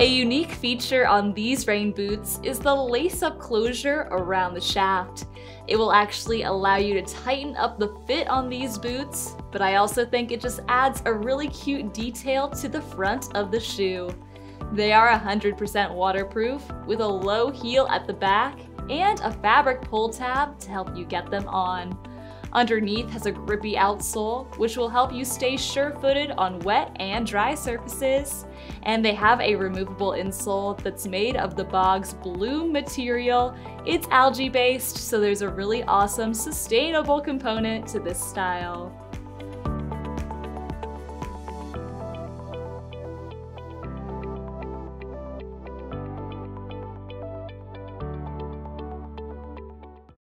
A unique feature on these rain boots is the lace-up closure around the shaft. It will actually allow you to tighten up the fit on these boots, but I also think it just adds a really cute detail to the front of the shoe. They are 100% waterproof with a low heel at the back and a fabric pull tab to help you get them on. Underneath has a grippy outsole, which will help you stay sure-footed on wet and dry surfaces. And they have a removable insole that's made of the Bogs Bloom material. It's algae-based, so there's a really awesome sustainable component to this style.